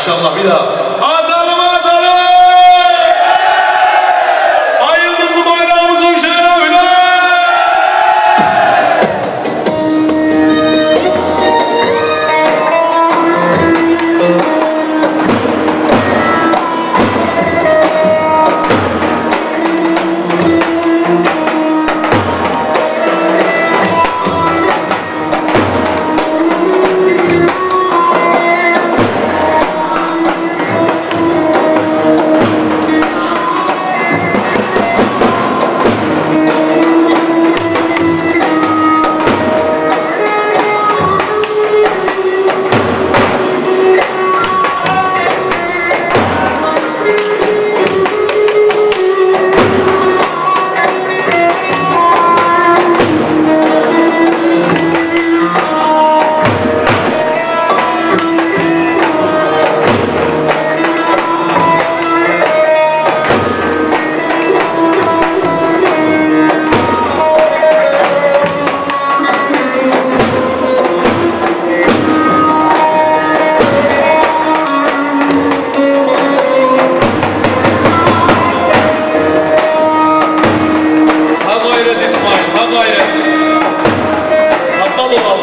Maşallah bir でもある。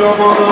Your mother.